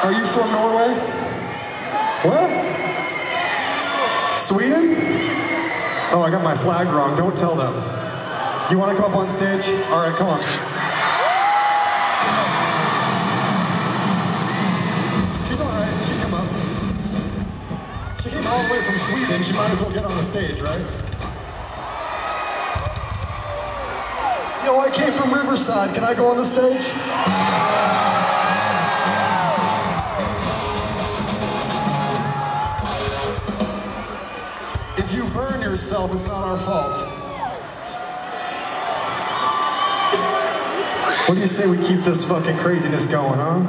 Are you from Norway? What? Sweden? Oh, I got my flag wrong. Don't tell them. You want to come up on stage? All right, come on. She came all the way from Sweden. She might as well get on the stage, right? Yo, I came from Riverside. Can I go on the stage? If you burn yourself, it's not our fault. What do you say we keep this fucking craziness going, huh?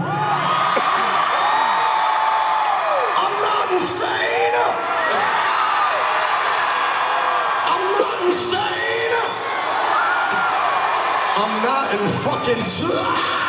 I'm not insane! I'm not insane! I'm not in fucking.